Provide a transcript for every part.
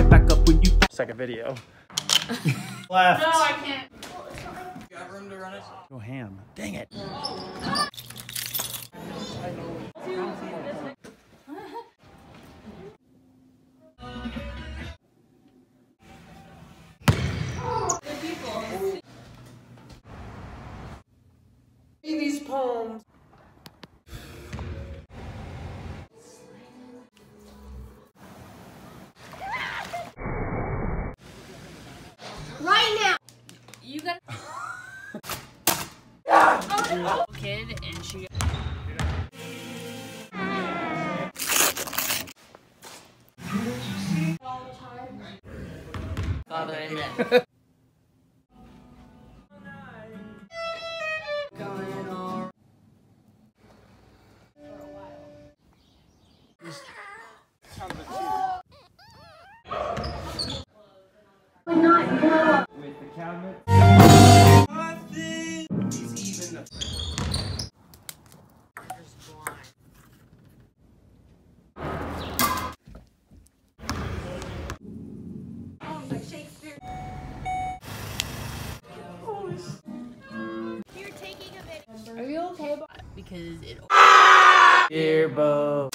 right back up when you. Second video. Left. No, I can't. Go ham. Dang it. These poems. はい okay? Because it. Here, Bo.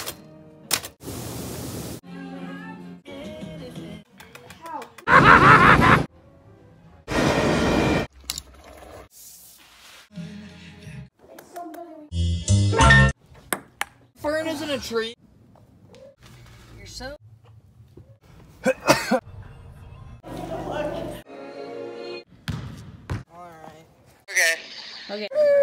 Fern isn't a tree. You're so. Okay. Great,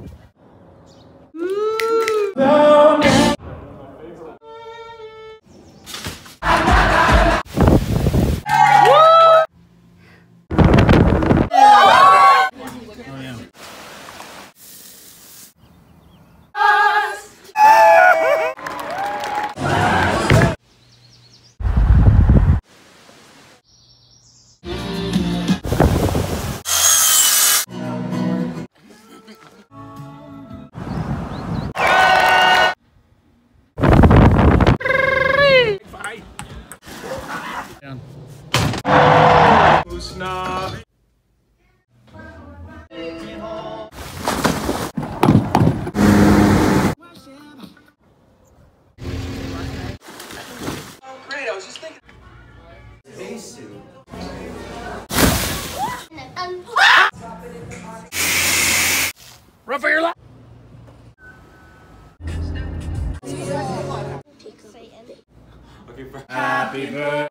Run for your life. Happy birthday.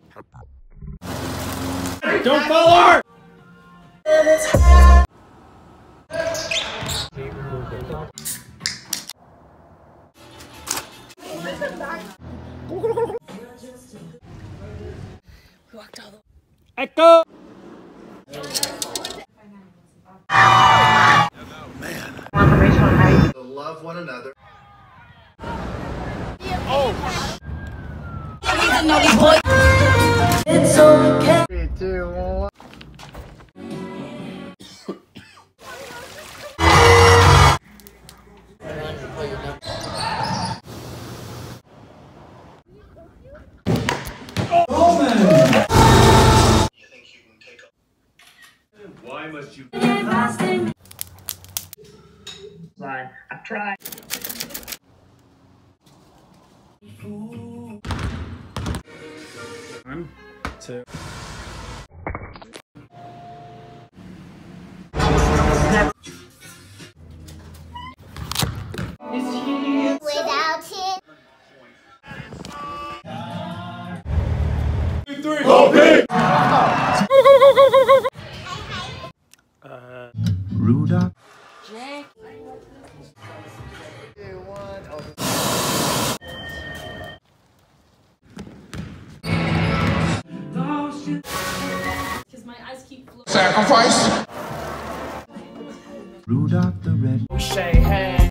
Don't fall her. We walked all the Echo. to love one another. Three, two, one. Why must you? I've tried. One, two. Uh, Rudolph. Because my eyes keep floating. Sacrifice. Rudolph the red. say hey.